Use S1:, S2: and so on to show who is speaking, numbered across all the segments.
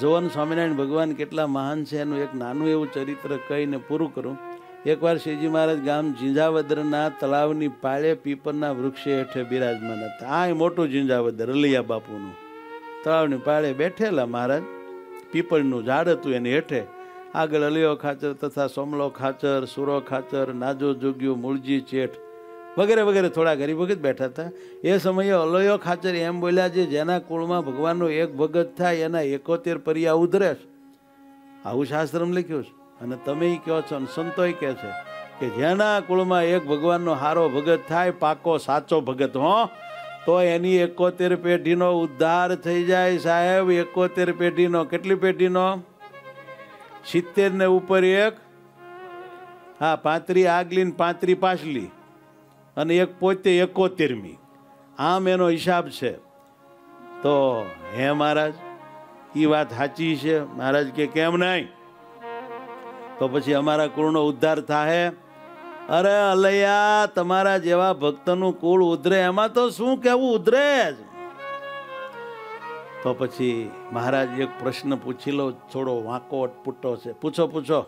S1: જોવાનું સ્વામિનારાયણ ભગવાન કેટલા મહાન છે, એનું એક નાનું એવું ચરિત્ર કહીને પૂરું કરું. એકવાર શ્રીજી મહારાજ ગામ ઝીંઝાવદરના તળાવની પાળે પીપરના વૃક્ષે હેઠે બિરાજમાન હતા. આ મોટું ઝીંઝાવદર અલિયા બાપુનું. તળાવની પાળે બેઠેલા મહારાજ, પીપળનું ઝાડ હતું એની હેઠે. આગળ અલિયો ખાચર તથા સોમલો ખાચર, સુરો ખાચર, નાજો જોગ્યો, મૂળજી, ચેઠ વગેરે વગેરે થોડા ગરીબ વખત બેઠા હતા. એ સમયે અલયો ખાચર એમ બોલ્યા છે, જેના કુળમાં ભગવાનનો એક ભગત થાય, એના એકોતેર પરિયા ઉધરેશ આવું શાસ્ત્રમ લખ્યું છે. અને તમે કહો છો, અને સંતોય કહે છે કે જેના કુળમાં એક ભગવાનનો હારો ભગત થાય, પાકો સાચો ભગત, હો, તો એની એકોતેર પેઢીનો ઉદ્ધાર થઈ જાય સાહેબ. એકોતેર પેઢીનો, કેટલી પેઢીનો? સિત્તેર ને ઉપર એક. હા, પાંત્રી આગલી ને પાંત્રી પાછલી. અને એક પોતે એકોતેરમી. આમ એનો હિસાબ છે. તો હે મહારાજ એ વાત સાચી છે. મહારાજ કે કેમ નહીં? તો પછી અમારા કુળનો ઉદ્ધાર થાય અરે અલૈયા, તમારા જેવા ભક્તનું કુળ ઉધરે, એમાં તો શું કેવું ઉધરે જ? તો પછી મહારાજ એક પ્રશ્ન પૂછી લો થોડો વાંકો અટપૂટો છે. પૂછો પૂછો.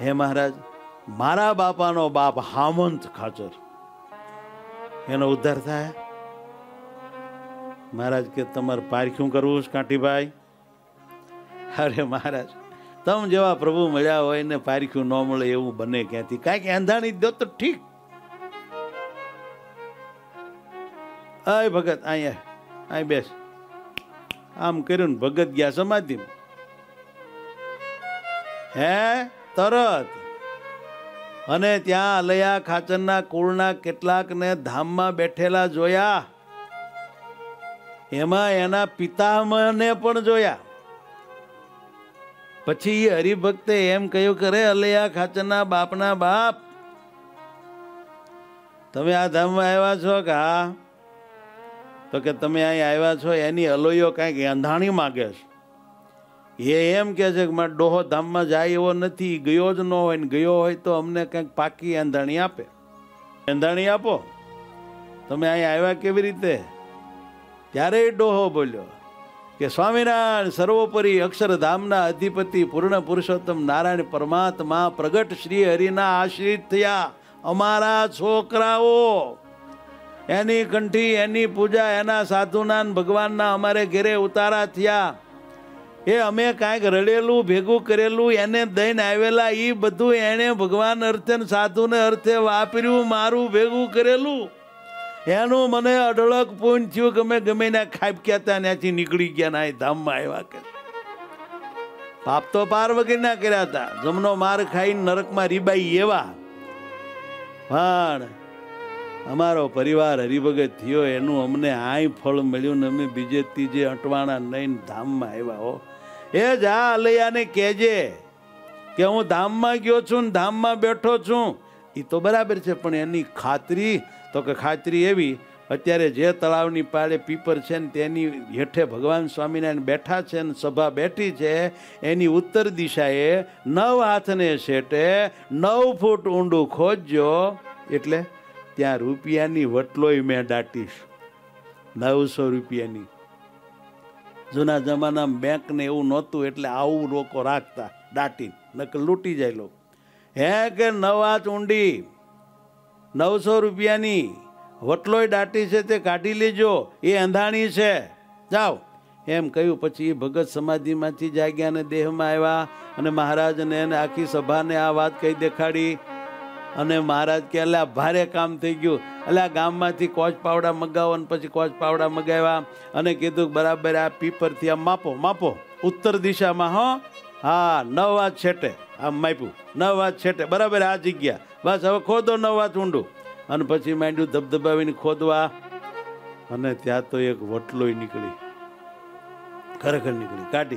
S1: હે મહારાજ, મારા બાપાનો બાપ હામંત ખાચર. એનો ઉદ્ધાર થાય? મહારાજ કે, તમારે પારખ્યું કરવું છે, કાંટીભાઈ? અરે મહારાજ, તમ જેવા પ્રભુ મળ્યા હોય ને પારખ્યું ન મળે એવું બને ક્યાંથી? કાંઈક એંધાણી દો તો ઠીક. અય ભગત અહીંયા અહીં બેસ. આમ કર્યું ને ભગત ગયા સમાધિ હે? તરત. અને ત્યાં અલયા ખાચરના કુળના કેટલાકને ધામમાં બેઠેલા જોયા. એમાં એના પિતામને પણ જોયા. પછી એ હરિભક્તે એમ કહ્યું કરે અલયા ખાચરના બાપના બાપ, તમે આ ધામમાં આવ્યા છો કે હા? તો કે, તમે અહીં આવ્યા છો, એની અલોયો કાંઈક એંધાણી માગે છે. એ એમ કહે છે કે મારે ડોહો ધામમાં જાય એવો નથી, ગયો જ ન હોય ને ગયો હોય તો અમને કંઈક પાકી એંધાણી આપે. એંધાણી આપો. તમે અહીં આવ્યા કેવી રીતે? ત્યારે ડોહો બોલ્યો કે સ્વામિનારાયણ, સર્વોપરી અક્ષરધામના અધિપતિ પૂર્ણ પુરુષોત્તમ નારાયણ પરમાત્મા પ્રગટ શ્રી હરિના આશ્રિત થયા. અમારા છોકરાઓ, એની કંઠી, એની પૂજા, એના સાધુના ભગવાનના અમારે ઘેરે ઉતારા થયા. એ અમે કાંઈક રડેલું, ભેગું કરેલું, એને દઈને આવેલા એ બધું એણે ભગવાન અર્થે સાધુને અર્થે વાપર્યું, મારું ભેગું કરેલું. એનું મને અઢળક પૂન થયું કે અમે ગમે ને ખાપક્યા હતા ત્યાંથી નીકળી ગયા ના એ ધામમાં આવ્યા કે. પાપ તો પાર વગર ના કર્યા હતા. જમનો માર ખાઈને નરકમાં રીબાઈ એવા. પણ અમારો પરિવાર હરિભગત થયો, એનું અમને આય ફળ મળ્યું ને અમે બીજે ત્રીજે અટવાણા નહીં ધામમાં આવ્યા હો. એ જા અલૈયાને કહેજે કે હું ધામમાં ગયો છું ને ધામમાં બેઠો છું. એ તો બરાબર છે, પણ એની ખાતરી, તો કે ખાતરી એવી, અત્યારે જે તળાવની પાળે પીપર છે ને તેની હેઠે ભગવાન સ્વામિનારાયણ બેઠા છે ને સભા બેઠી છે, એની ઉત્તર દિશાએ નવ હાથને શેટે નવ ફૂટ ઊંડું ખોજજો. એટલે ત્યાં રૂપિયાની વટલોય મેં દાટીશ. નવસો રૂપિયાની. જૂના જમાનામાં બેંકને એવું નહોતું, એટલે આવું લોકો રાખતા દાટી નકલ લૂંટી જાય લોકો. હે કે નવાચ ઊંડી નવસો રૂપિયાની. વટલોય દાટી છે તે કાઢી લેજો, એ અંધાણી છે. જાઓ. એમ કહ્યું, પછી એ ભગત સમાધિમાંથી જાગ્યા અને દેહમાં આવ્યા અને મહારાજને એને આખી સભાને આ વાત કહી દેખાડી. અને મહારાજ કે એટલે ભારે કામ થઈ ગયું. એટલે આ ગામમાંથી કોચ પાવડા મગાવો અને પછી કોચ પાવડા મગાવ્યા. અને કીધું, બરાબર, આ પીપરથી આમ માપો માપો. ઉત્તર દિશામાં, હો? હા, નવ વાત છેટે. આમ માપ્યું. નવ વાત છેટે. બરાબર, આ જગ્યા. બસ, હવે ખોદો નવ વાત ઊંડું. અને પછી માંડ્યું ધબધબાવીને ખોદવા. અને ત્યાં તો એક વટલોય નીકળી. ખરેખર નીકળી. કાઢી.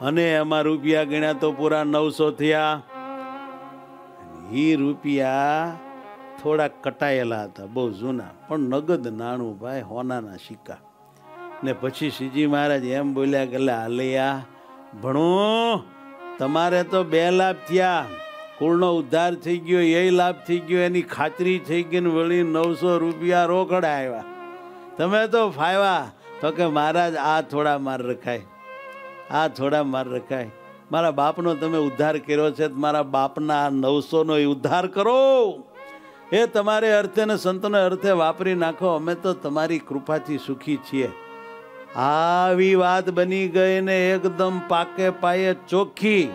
S1: અને એમાં રૂપિયા ગણ્યા તો પૂરા નવસો થયા. એ રૂપિયા થોડા કટાયેલા હતા, બહુ જૂના. પણ નગદ નાણું ભાઈ હોનાના સિક્કા. ને પછી શ્રીજી મહારાજ એમ બોલ્યા કે હાલયા ભણું, તમારે તો બે લાભ થયા. કુળનો ઉદ્ધાર થઈ ગયો એ લાભ થઈ ગયો, એની ખાતરી થઈ ગઈ ને વળી નવસો રૂપિયા રોકડા આવ્યા તમે તો ફાવ્યા તો કે, મહારાજ, આ થોડા માર રખાય. આ થોડા માર રખાય. મારા બાપનો તમે ઉદ્ધાર કર્યો છે મારા બાપના નવસોનો ઉદ્ધાર કરો. એ તમારે અર્થે ને સંતોને અર્થે વાપરી નાખો, અમે તો તમારી કૃપાથી સુખી છીએ. આવી વાત બની ગઈ ને એકદમ પાકે પાયે ચોખ્ખી.